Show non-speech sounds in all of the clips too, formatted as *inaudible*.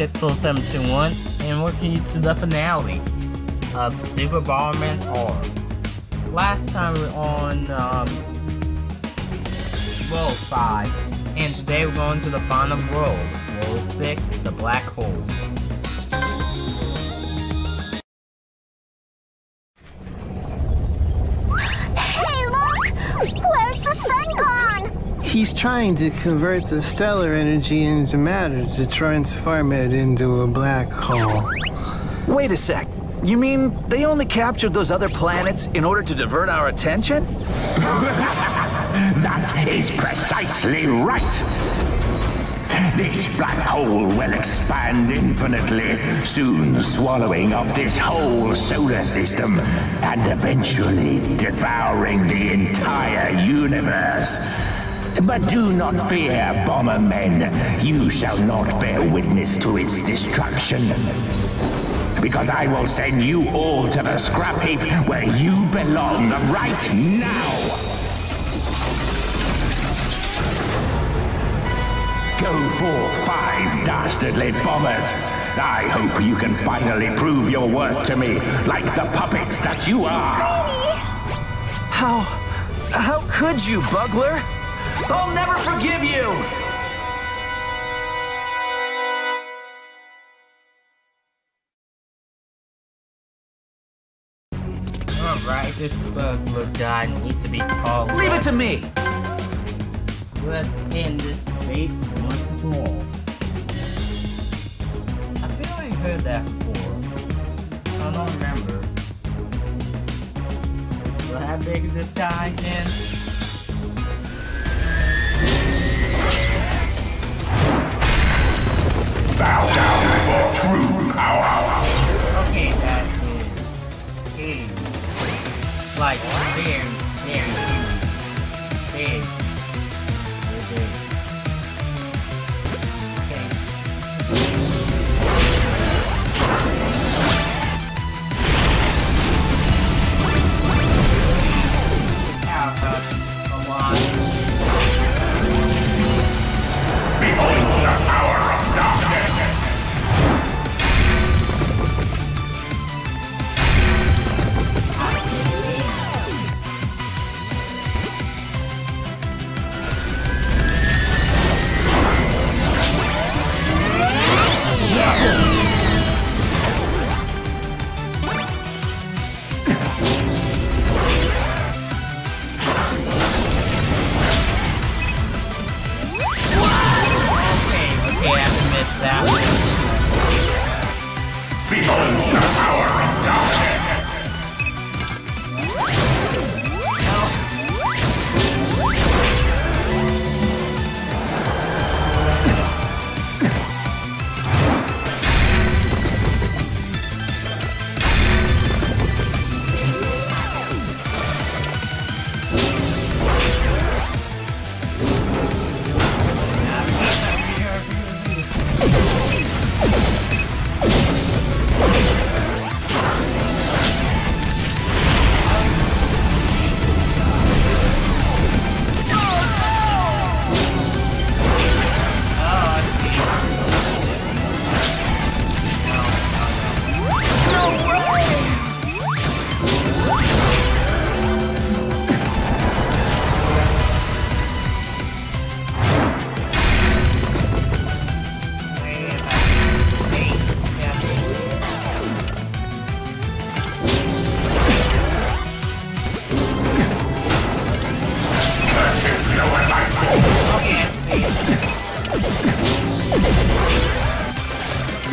is Stepixel 721 and welcome you to the finale of Super Bomberman R. Last time we were on um, World 5 and today we're going to the final world, World 6, the Black Hole. He's trying to convert the stellar energy into matter to transform it into a black hole. Wait a sec. You mean they only captured those other planets in order to divert our attention? *laughs* That is precisely right. This black hole will expand infinitely, soon swallowing up this whole solar system and eventually devouring the entire universe. But do not fear, Bombermen. You shall not bear witness to its destruction. Because I will send you all to the scrap heap where you belong right now. Go forth, five dastardly bombers. I hope you can finally prove your worth to me, like the puppets that you are. How. how could you, Bugler? I'll never forgive you! Alright, this bug burglar guy needs to be called. Leave it to me! Let's end this debate once all. I feel I heard that before. I don't remember. So how big is this guy again? Bow down before true power. Okay, that is. Like very,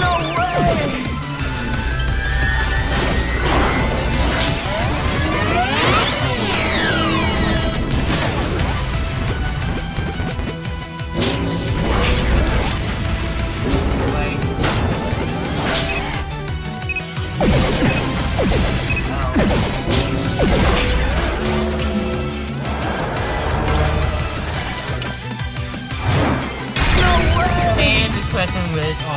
No way! And the question was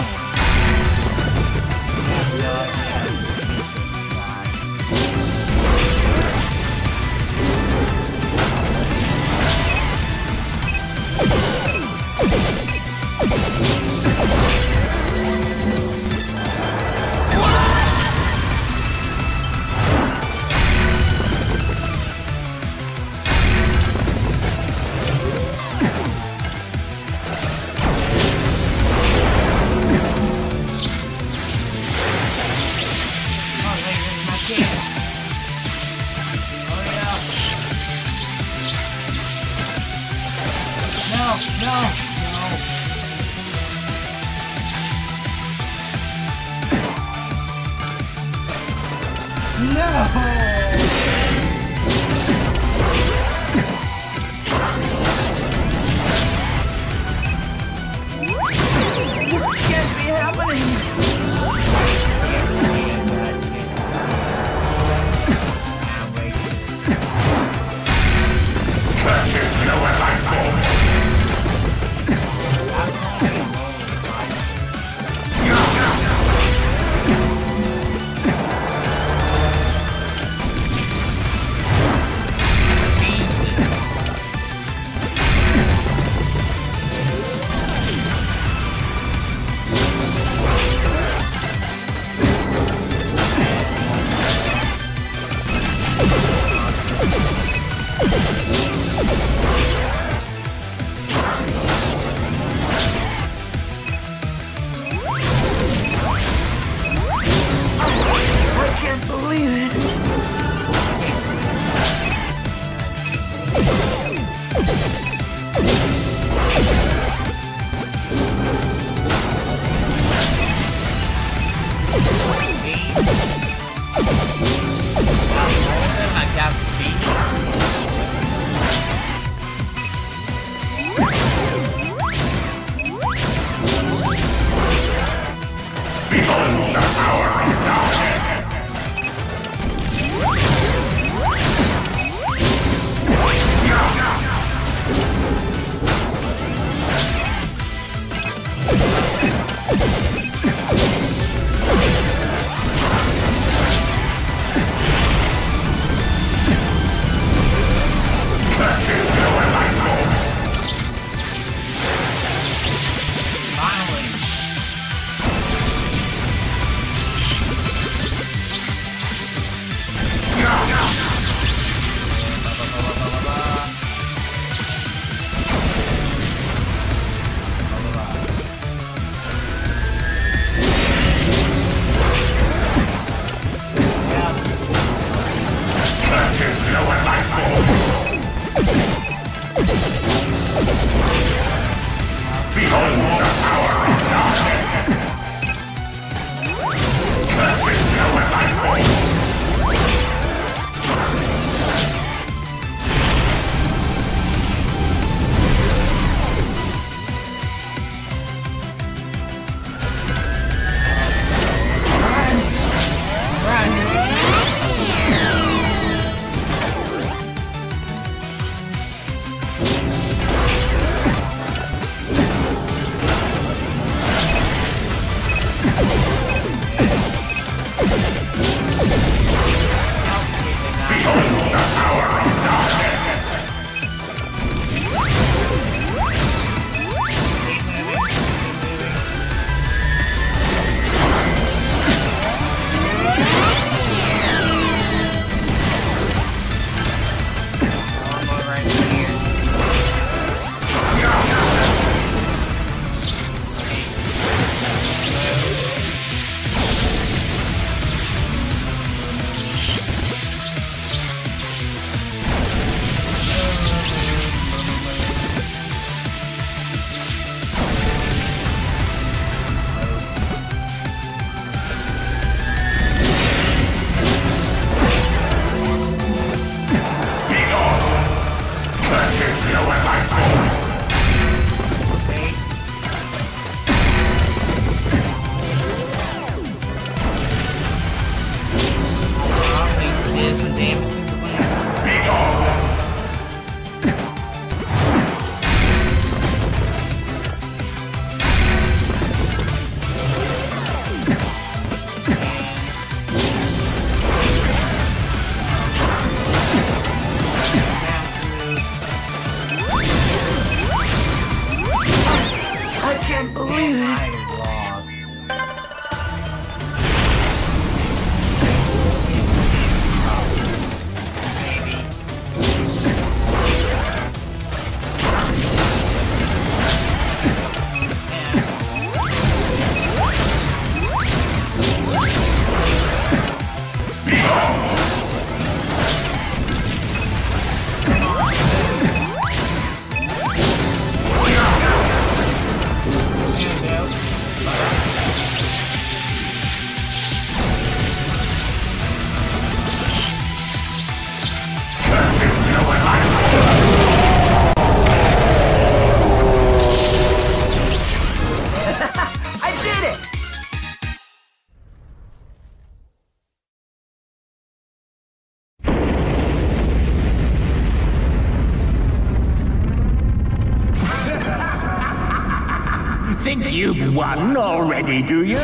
Think you've won already, do you?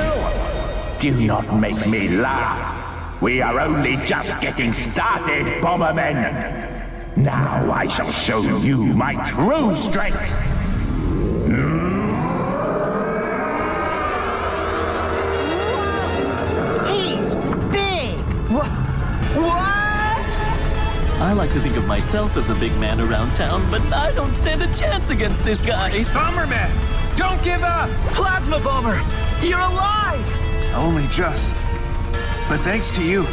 Do not make me laugh. We are only just getting started, Bombermen. Now I shall show you my true strength. He's big! What? What? I like to think of myself as a big man around town, but I don't stand a chance against this guy. Bomberman, don't give up! Plasma Bomber! You're alive! Only just. But thanks to you,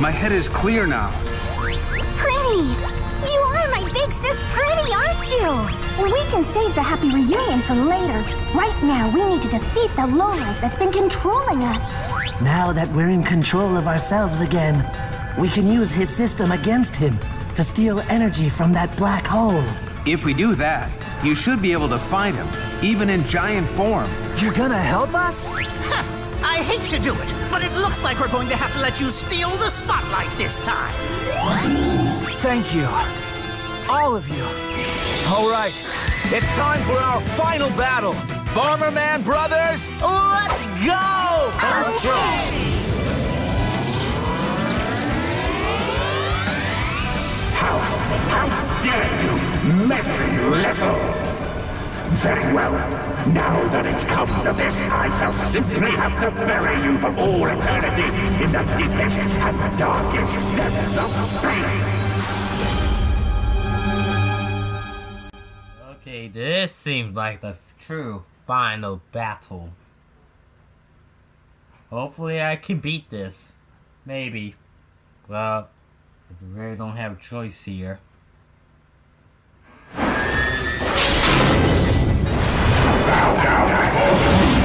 my head is clear now. Pretty! You are my big sis Pretty, aren't you? We can save the happy reunion for later. Right now, we need to defeat the lowlife that's been controlling us. Now that we're in control of ourselves again, we can use his system against him to steal energy from that black hole. If we do that, you should be able to find him, even in giant form. You're gonna help us? I hate to do it, but it looks like we're going to have to let you steal the spotlight this time. Thank you. All of you. All right, it's time for our final battle. Bomberman Brothers, let's go! Okay! How, how dare you meddling little! Very well. Now that it's come to this, I shall simply have to bury you for all eternity in the deepest and darkest depths of space. Okay, this seems like the true final battle. Hopefully I can beat this. Maybe. Well, I really don't have a choice here. Darkness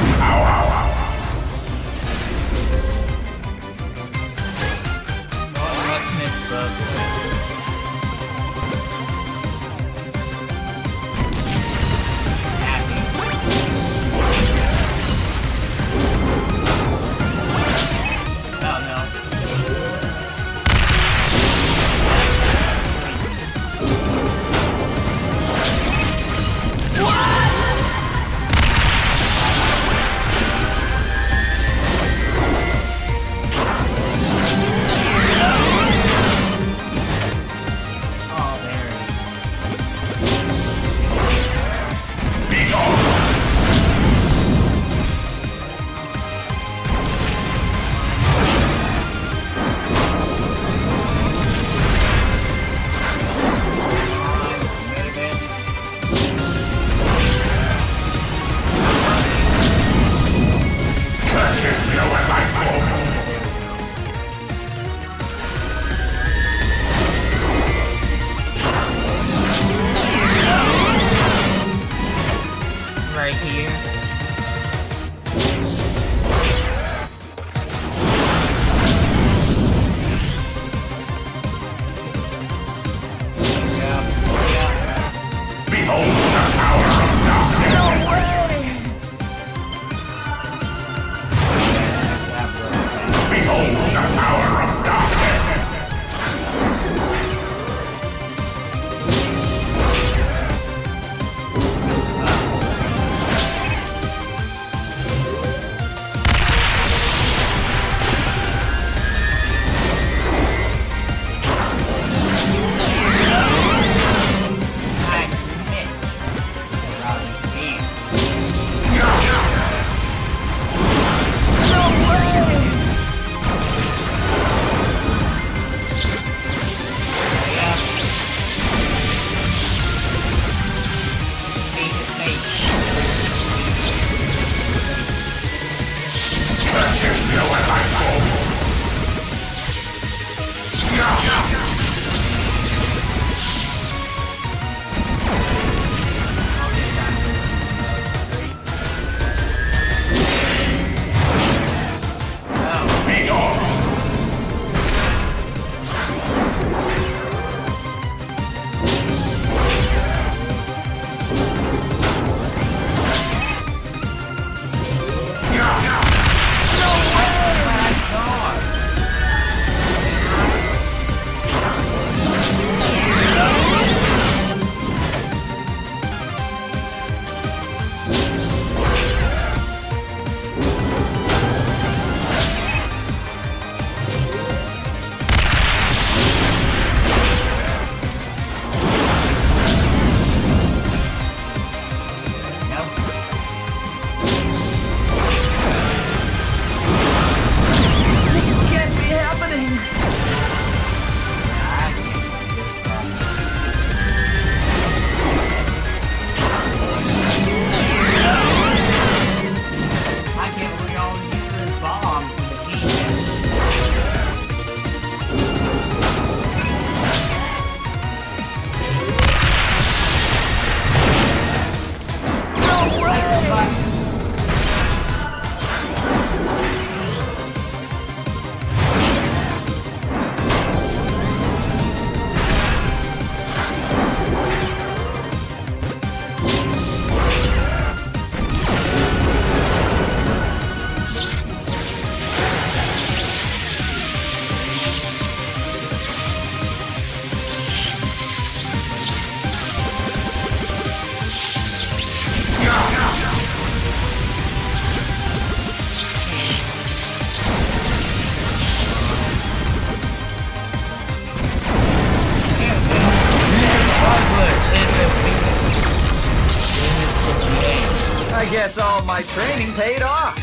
I guess all my training paid off.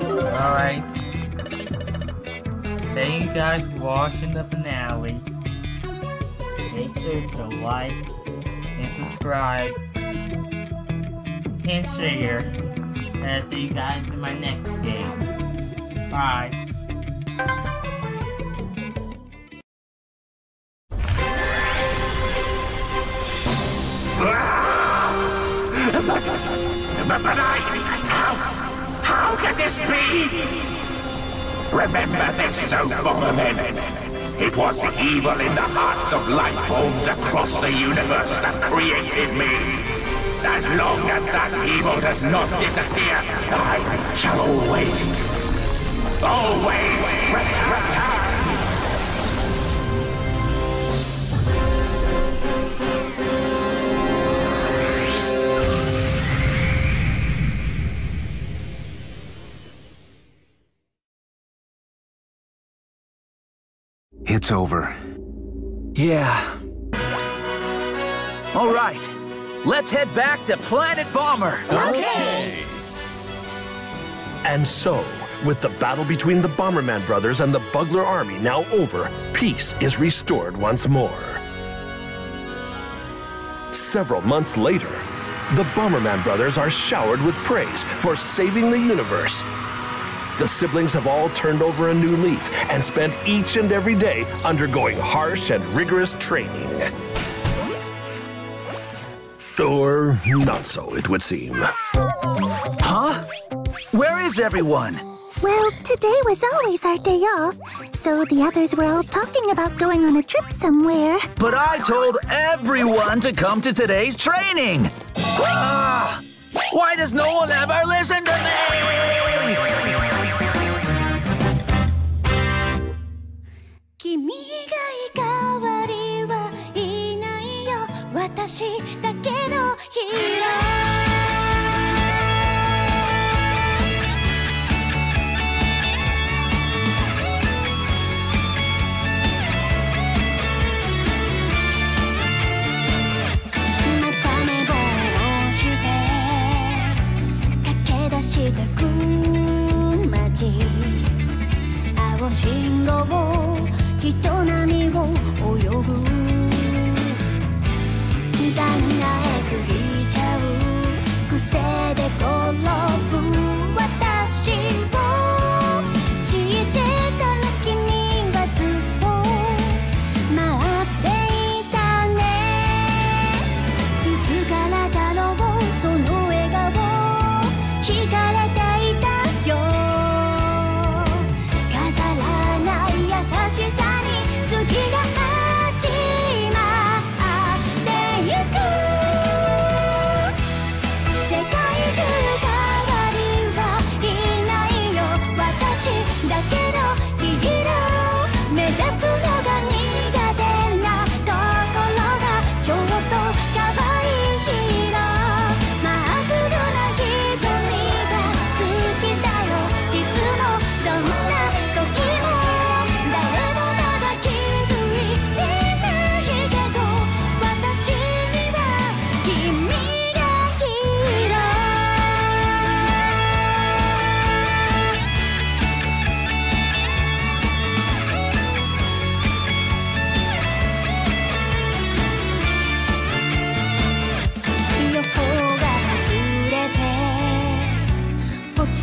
Alright. Thank you guys for watching the finale. Make sure to like and subscribe and share. And I'll see you guys in my next game. Bye. Remember this, though, Bomberman. It was the evil in the hearts of life forms across the universe that created me. As long as that evil does not disappear, I shall always, always return. It's over. Yeah. All right. Let's head back to Planet Bomber. Okay. And so, with the battle between the Bomberman brothers and the Bugler army now over, peace is restored once more. Several months later, the Bomberman brothers are showered with praise for saving the universe. The siblings have all turned over a new leaf and spent each and every day undergoing harsh and rigorous training. Or not so, it would seem. Huh? Where is everyone? Well, today was always our day off, so the others were all talking about going on a trip somewhere. But I told everyone to come to today's training. Ah! Why does no one ever listen to me? 君以外代わりはいないよ。私だけのヒーロー。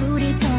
振り返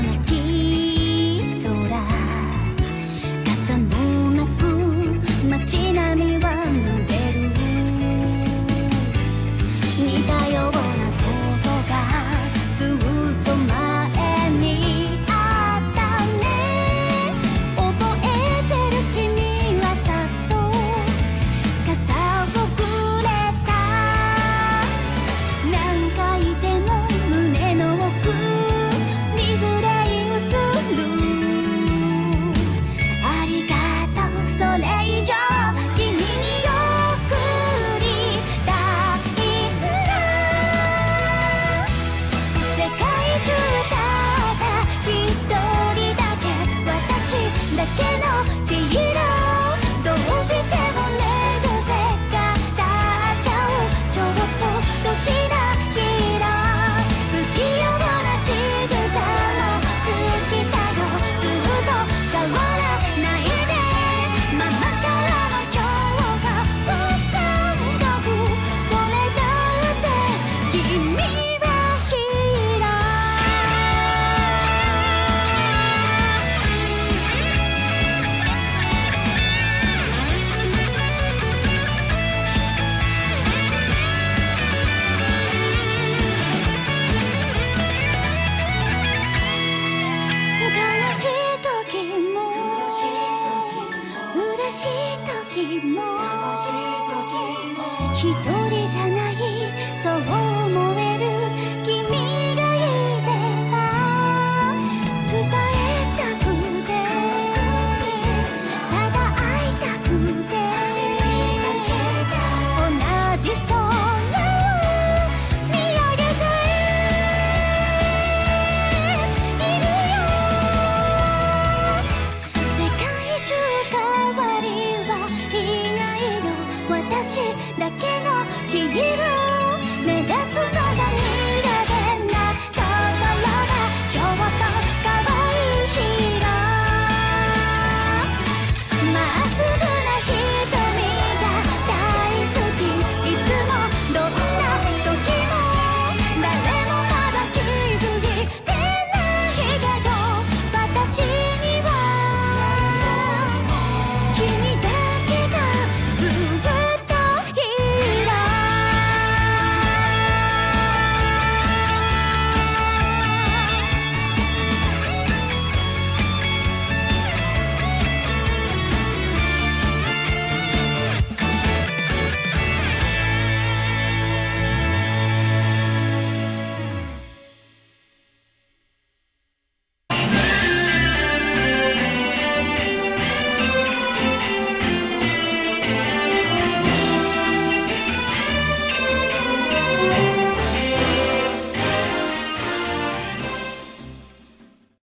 一人じゃないそう